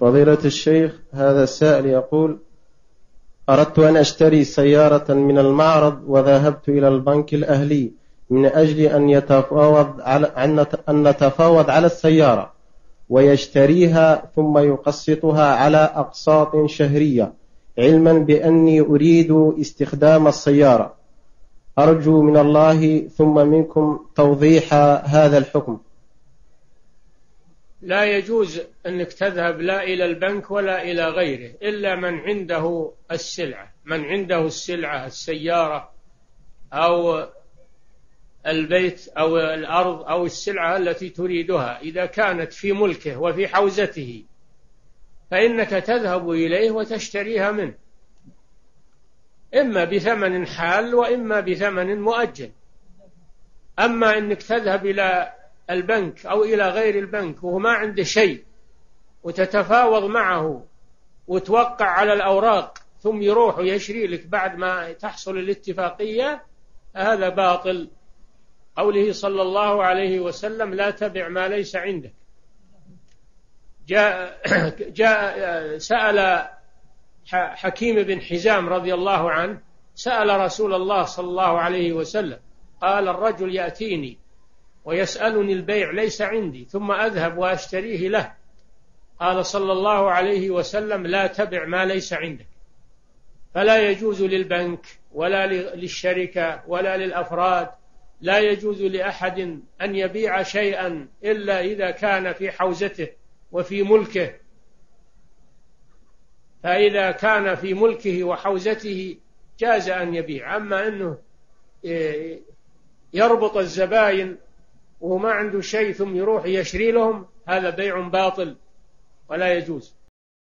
فضيلة الشيخ هذا السائل يقول أردت أن أشتري سيارة من المعرض وذهبت إلى البنك الأهلي من أجل أن يتفاوض على أن نتفاوض على السيارة ويشتريها ثم يقسطها على أقساط شهرية علما بأني أريد استخدام السيارة. أرجو من الله ثم منكم توضيح هذا الحكم. لا يجوز أنك تذهب لا إلى البنك ولا إلى غيره إلا من عنده السلعة من عنده السلعة السيارة أو البيت أو الأرض أو السلعة التي تريدها إذا كانت في ملكه وفي حوزته. فإنك تذهب إليه وتشتريها منه إما بثمن حال وإما بثمن مؤجل. أما أنك تذهب إلى البنك أو إلى غير البنك وهو ما عنده شيء وتتفاوض معه وتوقع على الأوراق ثم يروح ويشري لك بعد ما تحصل الاتفاقية هذا باطل. قوله صلى الله عليه وسلم لا تبع ما ليس عندك. جاء, جاء سأل حكيم بن حزام رضي الله عنه سأل رسول الله صلى الله عليه وسلم قال الرجل يأتيني ويسألني البيع ليس عندي ثم أذهب وأشتريه له. قال صلى الله عليه وسلم لا تبع ما ليس عندك. فلا يجوز للبنك ولا للشركة ولا للأفراد لا يجوز لأحد أن يبيع شيئا إلا إذا كان في حوزته وفي ملكه. فإذا كان في ملكه وحوزته جاز أن يبيع. أما أنه يربط الزباين وهو ما عنده شيء ثم يروح يشري لهم هذا بيع باطل ولا يجوز.